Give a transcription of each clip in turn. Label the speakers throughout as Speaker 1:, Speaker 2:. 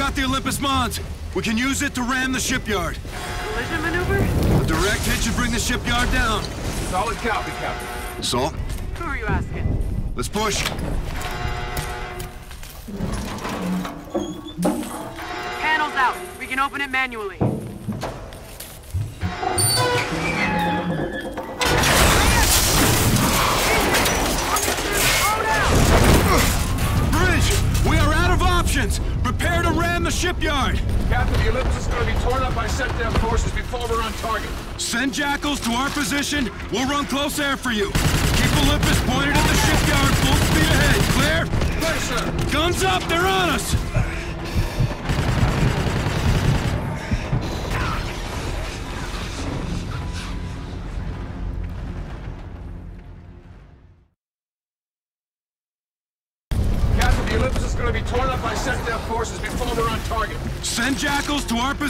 Speaker 1: got the Olympus Mons. We can use it to ram the shipyard.
Speaker 2: Collision maneuver?
Speaker 1: A direct hit should bring the shipyard down.
Speaker 3: Solid copy, Captain.
Speaker 1: Salt,
Speaker 2: Who are you asking?
Speaker 1: let's push.
Speaker 2: Panel's out. We can open it manually.
Speaker 1: Prepare to ram the shipyard.
Speaker 3: Captain, the Olympus is going to be torn up by SetDef forces before we're on target.
Speaker 1: Send jackals to our position. We'll run close air for you. Keep Olympus pointed at the shipyard. Full speed ahead. Clear?
Speaker 3: Clear, sir.
Speaker 1: Guns up. They're on us.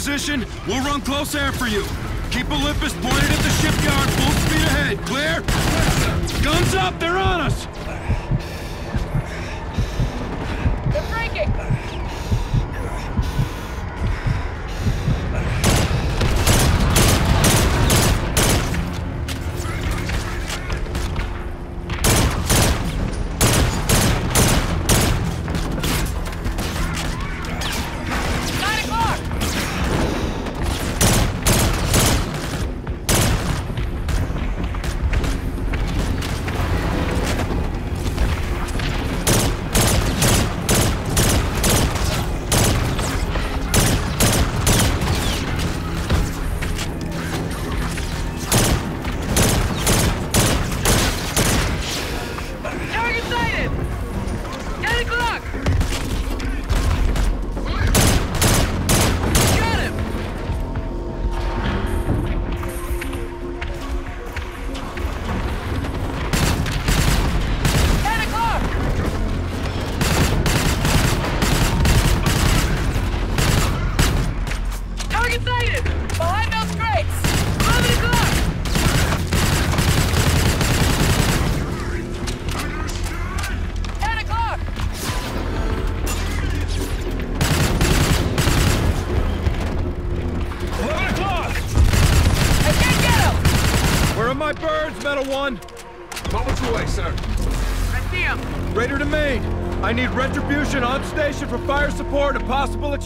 Speaker 1: Position. We'll run close air for you. Keep Olympus pointed at the shipyard. Full speed ahead. Clear? Guns up. They're on us.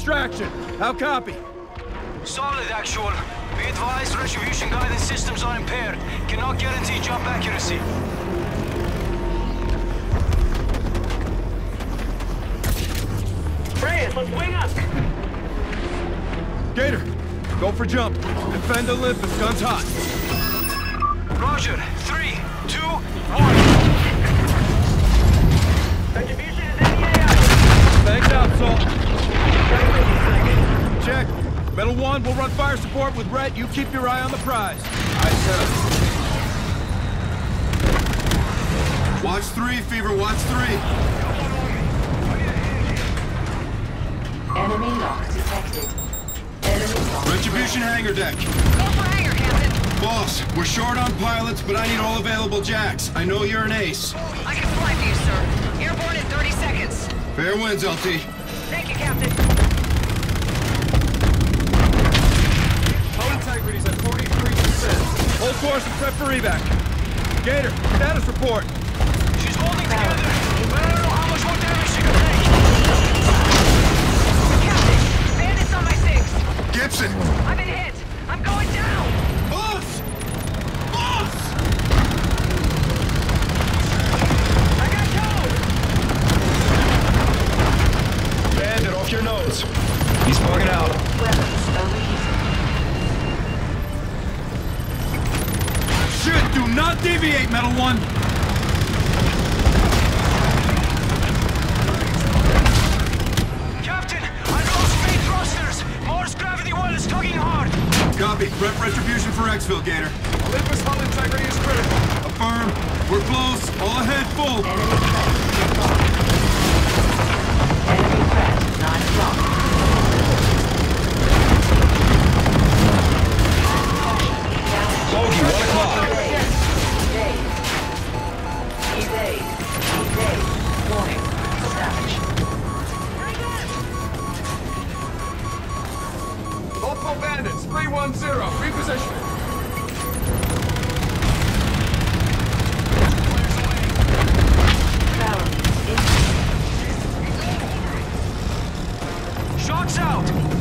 Speaker 1: Extraction. How copy?
Speaker 4: Solid, actual. Be advised, retribution guidance systems are impaired. Cannot guarantee jump accuracy.
Speaker 2: Reyes, let's wing up.
Speaker 1: Gator, go for jump. Defend Olympus, guns hot. Metal 1 we'll run fire support with Rhett. You keep your eye on the prize.
Speaker 3: I sir.
Speaker 1: Watch 3, Fever, watch 3.
Speaker 5: Enemy lock detected. Enemy lock.
Speaker 1: Retribution hangar deck.
Speaker 2: Go for hangar, Captain.
Speaker 1: Boss, we're short on pilots, but I need all available jacks. I know you're an ace.
Speaker 2: I can fly for you, sir. Airborne in 30 seconds.
Speaker 1: Fair winds, LT.
Speaker 2: Thank you, Captain.
Speaker 1: Course and prep for evac. Gator, status report.
Speaker 4: She's holding together, but I don't know how much more damage she can take.
Speaker 2: Captain, bandits on my six.
Speaker 1: Gibson.
Speaker 2: I've been hit. I'm going down.
Speaker 1: Boss! Boss!
Speaker 2: I got towed.
Speaker 1: Bandit off your nose. He's bugging out.
Speaker 5: Weapons overheated.
Speaker 1: Shit, do not deviate, Metal 1.
Speaker 4: Captain, I've lost main thrusters. Mars gravity well is tugging hard.
Speaker 1: Copy. Prep retribution for exfil, Gator.
Speaker 3: Olympus hull integrity is critical.
Speaker 1: Affirm. We're close. All ahead, full.
Speaker 5: Enemy threat locked. Enemy threat not locked.
Speaker 1: Bogey,
Speaker 3: 310. Repositioning.
Speaker 5: Barrel.
Speaker 4: Shots out.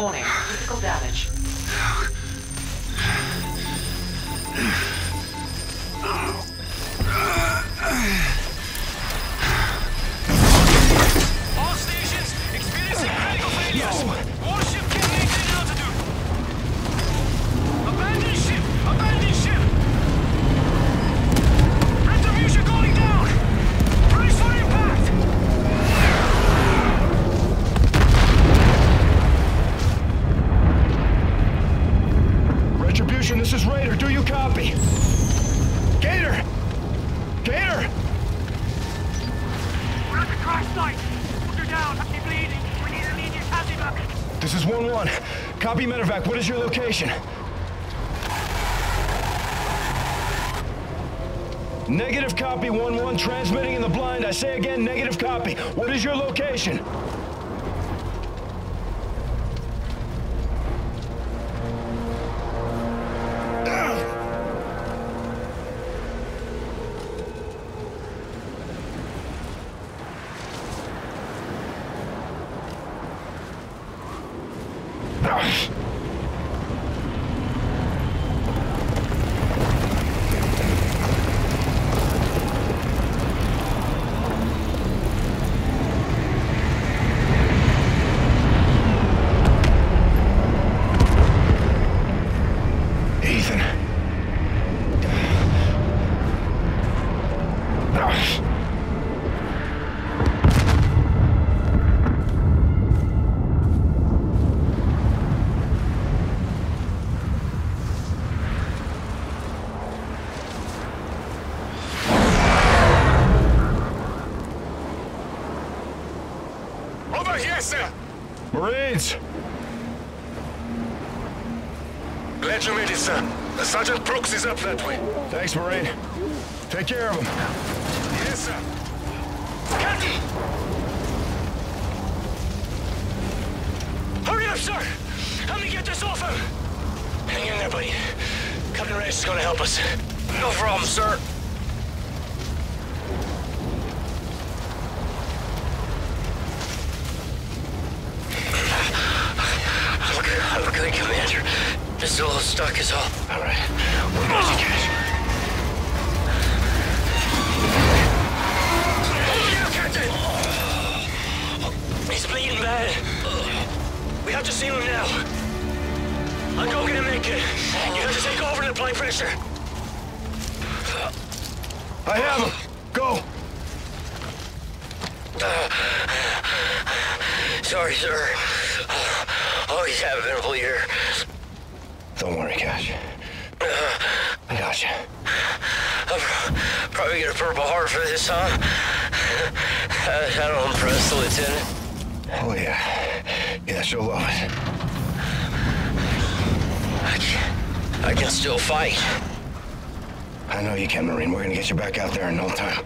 Speaker 4: Critical
Speaker 6: say again, negative copy. What is your location? Ethan.
Speaker 4: Sergeant Brooks is up that way.
Speaker 6: Thanks, Marine. Take care of him.
Speaker 4: Yes, sir. Catty! Hurry up, sir! Help me get this off him! Hang in there, buddy. Captain Reyes is gonna help us. No problem, sir.
Speaker 7: Look, look good, Commander. This is all stuck is all. All right. You guys?
Speaker 4: Over here, He's bleeding bad. We have to see him now. I'll go get him, Nick. You have to take over and apply pressure.
Speaker 6: I have him. Go.
Speaker 7: Sorry, sir. Always have been a bleeder.
Speaker 6: Don't worry, Cash. I got you.
Speaker 7: I'm probably get a purple heart for this, huh? I don't impress the lieutenant.
Speaker 6: Oh, yeah. Yeah, she'll love it.
Speaker 7: I can, I can still fight.
Speaker 6: I know you can, Marine. We're gonna get you back out there in no time.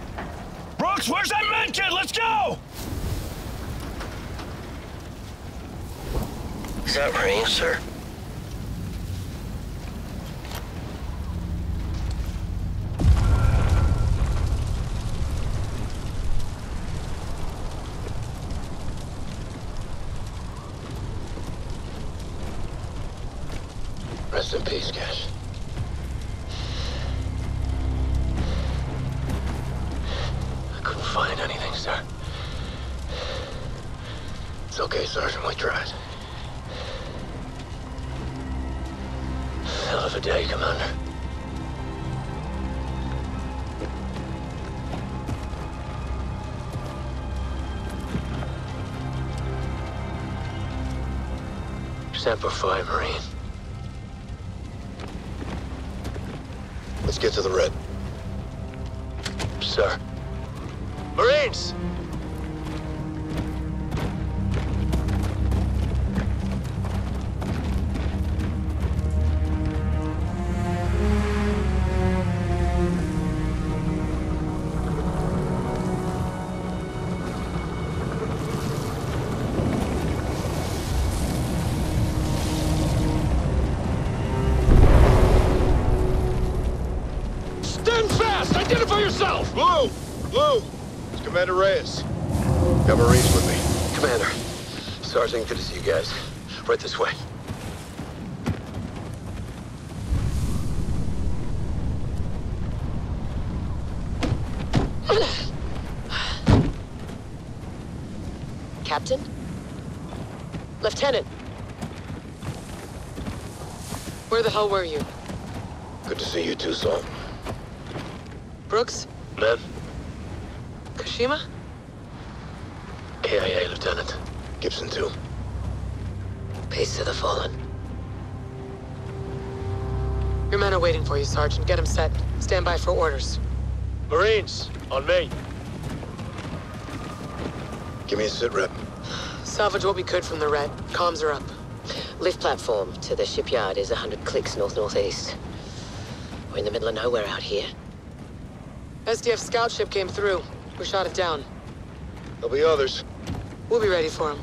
Speaker 6: Brooks, where's that med kit? Let's go!
Speaker 7: Is that Marine, sir? Semper Fi, Marine.
Speaker 8: Let's get to the red.
Speaker 7: Sir.
Speaker 8: Marines!
Speaker 7: Good to see you guys. Right this way.
Speaker 9: Captain? Lieutenant? Where the hell were you?
Speaker 8: Good to see you too, Saul.
Speaker 9: Brooks?
Speaker 8: Man?
Speaker 9: Kashima?
Speaker 8: KIA, Lieutenant. Gibson, too.
Speaker 9: Peace to the fallen. Your men are waiting for you, Sergeant. Get them set. Stand by for orders.
Speaker 8: Marines, on me. Give me a sit rep.
Speaker 9: Salvage what we could from the red. Comms are up.
Speaker 10: Lift platform to the shipyard is 100 clicks north-northeast. We're in the middle of nowhere out here.
Speaker 9: SDF scout ship came through. We shot it down.
Speaker 8: There'll be others.
Speaker 9: We'll be ready for them.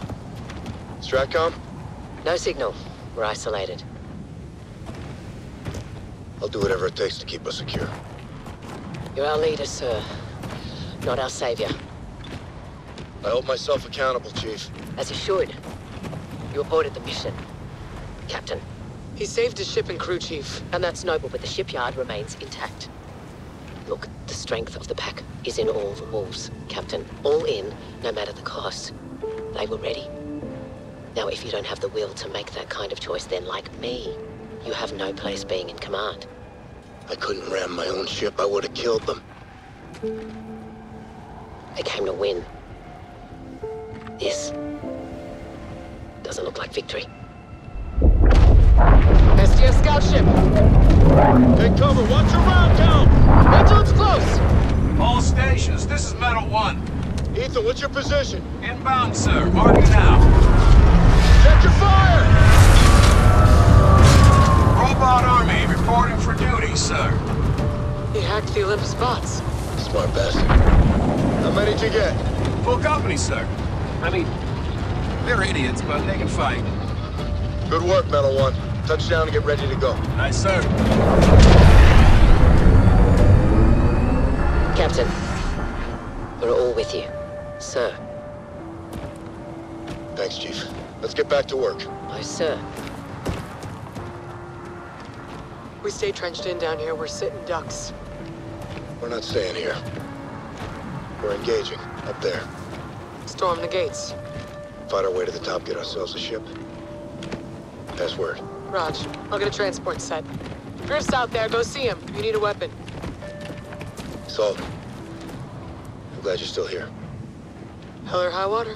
Speaker 8: Stratcom,
Speaker 10: No signal. We're isolated.
Speaker 8: I'll do whatever it takes to keep us secure.
Speaker 10: You're our leader, sir. Not our savior.
Speaker 8: I hold myself accountable, Chief.
Speaker 10: As you should. You aborted the mission. Captain.
Speaker 9: He saved his ship and crew, Chief.
Speaker 10: And that's noble, but the shipyard remains intact. Look, the strength of the pack is in all the wolves, Captain. All in, no matter the cost. They were ready. Now, if you don't have the will to make that kind of choice, then like me, you have no place being in command.
Speaker 8: I couldn't ram my own ship. I would have killed them.
Speaker 10: They came to win. This doesn't look like victory.
Speaker 9: SDF scout ship!
Speaker 8: Take cover. Watch your round count.
Speaker 9: Wait it's close!
Speaker 3: All stations, this is Metal 1.
Speaker 8: Ethan, what's your position?
Speaker 3: Inbound, sir. Marking now.
Speaker 8: Check your fire!
Speaker 3: Robot Army reporting for duty, sir.
Speaker 9: He hacked the Olympus bots.
Speaker 8: Smart bastard. How many did you get?
Speaker 3: Full company, sir. I mean, they're idiots, but they can fight.
Speaker 8: Good work, Metal One. Touchdown and get ready to go.
Speaker 3: Nice, sir.
Speaker 10: Captain, we're all with you. Sir.
Speaker 8: Thanks, Chief. Let's get back to work.
Speaker 10: Oh, sir.
Speaker 9: We stay trenched in down here. We're sitting ducks.
Speaker 8: We're not staying here. We're engaging, up there.
Speaker 9: Storm the gates.
Speaker 8: Fight our way to the top, get ourselves a ship. Password.
Speaker 9: Raj, I'll get a transport set. Griff's out there. Go see him. You need a weapon.
Speaker 8: Salt. I'm glad you're still here.
Speaker 9: Hell or high water.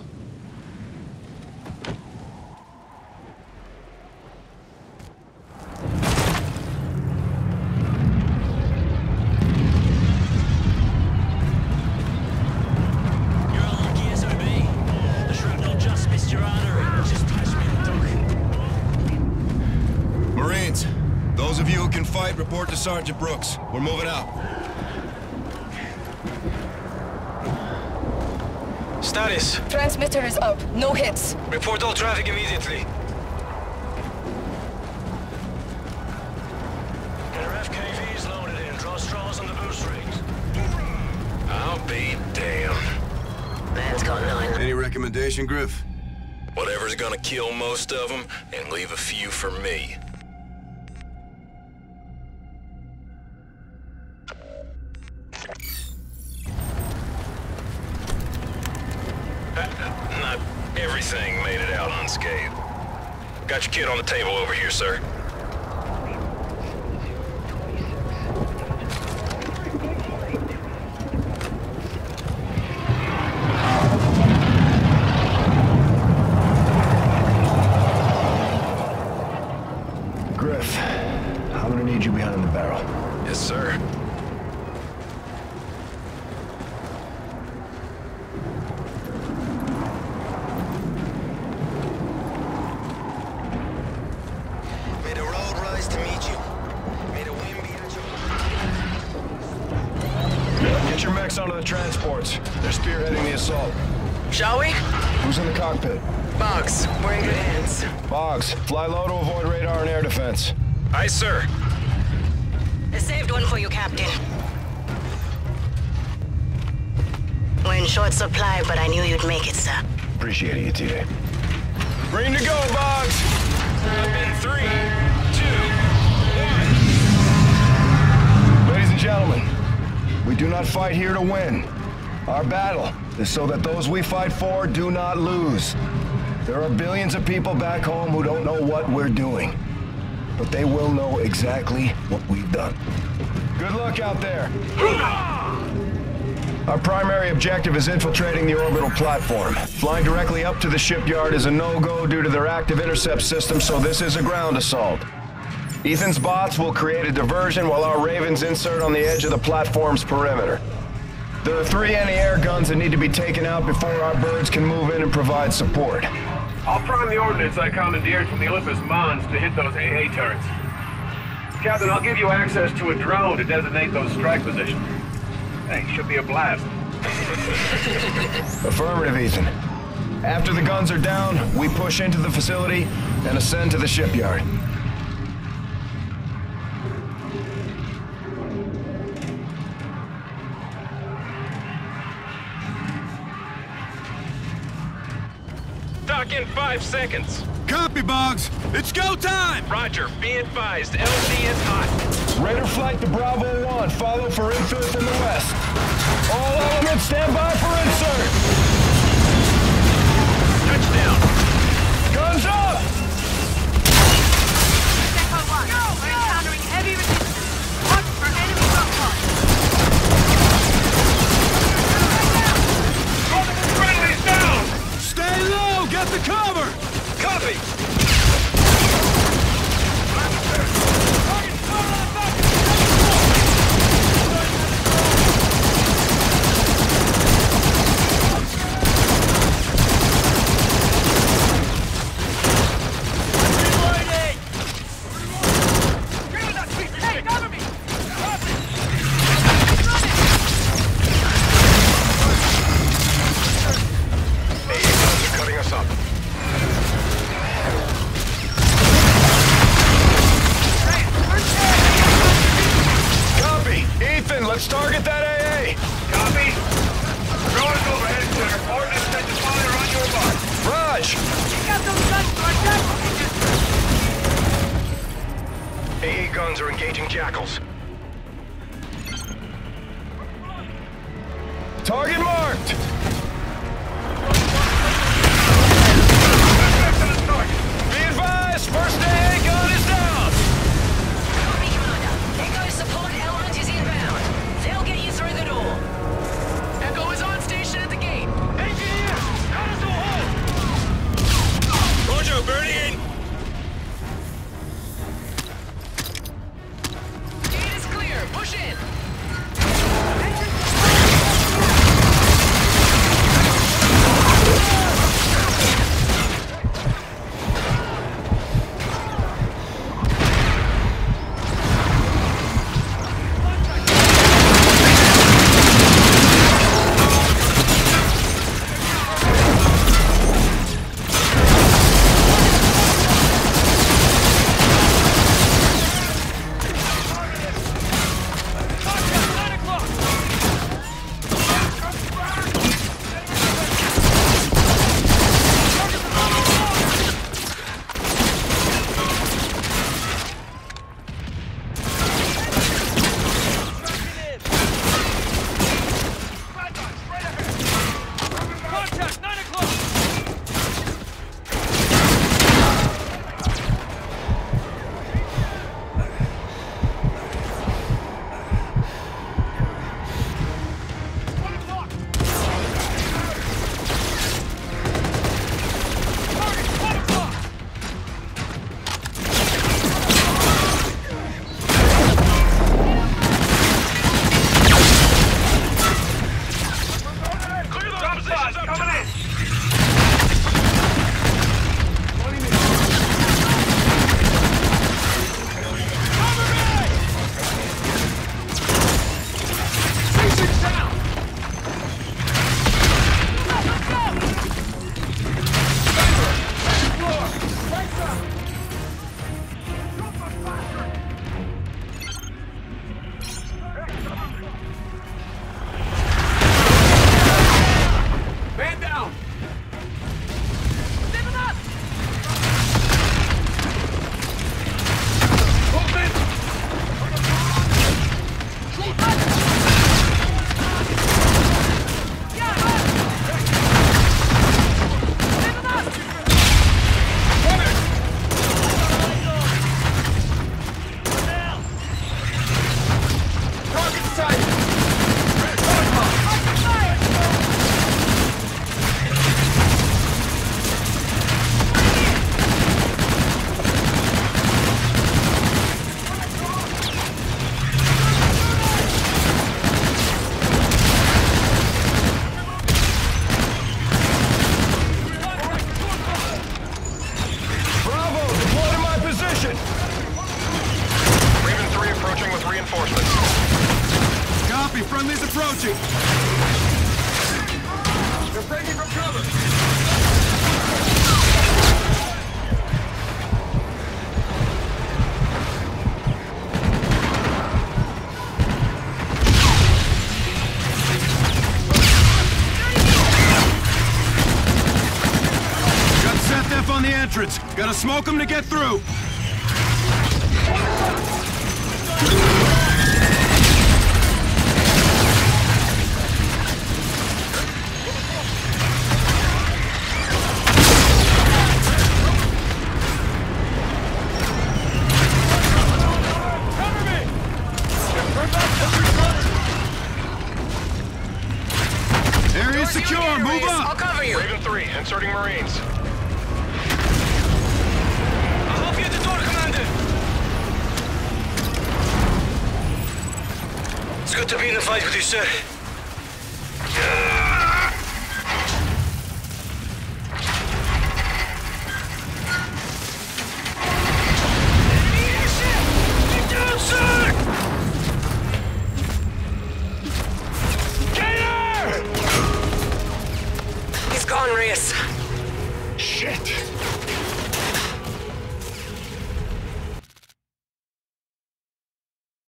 Speaker 6: Marines, those of you who can fight, report to Sergeant Brooks. We're moving out.
Speaker 7: Status.
Speaker 2: Transmitter is up. No hits.
Speaker 7: Report all traffic immediately. Get our FKVs loaded in. Draw straws on the boost rigs. I'll be damned.
Speaker 10: Man's got nine.
Speaker 6: Any recommendation, Griff?
Speaker 11: Whatever's gonna kill most of them and leave a few for me.
Speaker 6: Griff, I'm gonna need you behind the barrel.
Speaker 11: Yes, sir.
Speaker 6: May the road rise to meet you. May the wind be at your... Get your mechs onto the transports. They're spearheading the assault.
Speaker 9: Shall we?
Speaker 6: Who's in the cockpit?
Speaker 9: Boggs, we're in good hands.
Speaker 6: Boggs, fly low to avoid radar and air defense.
Speaker 11: Aye, sir.
Speaker 2: I saved one for you, Captain. We're in short supply, but I knew you'd make it, sir.
Speaker 6: Appreciate it, TJ. Green to go, Boggs!
Speaker 11: Up in three, two,
Speaker 6: Ladies and gentlemen, we do not fight here to win. Our battle is so that those we fight for do not lose. There are billions of people back home who don't know what we're doing. But they will know exactly what we've done. Good luck out there. Our primary objective is infiltrating the orbital platform. Flying directly up to the shipyard is a no-go due to their active intercept system, so this is a ground assault. Ethan's bots will create a diversion while our Ravens insert on the edge of the platform's perimeter. There are three anti-air guns that need to be taken out before our birds can move in and provide support.
Speaker 3: I'll prime the ordnance I commandeered from the Olympus Mons to hit those AA turrets. Captain, I'll give you access to a drone to designate those strike positions. Hey, should be a blast.
Speaker 6: Affirmative, Ethan. After the guns are down, we push into the facility and ascend to the shipyard.
Speaker 12: In five seconds.
Speaker 1: Copy, Boggs. It's go time!
Speaker 12: Roger, be advised, LZ is hot.
Speaker 6: Raider flight to Bravo 1. Follow for insert from the west. All elements stand by for insert.
Speaker 12: Touchdown.
Speaker 1: The cover!
Speaker 12: Copy.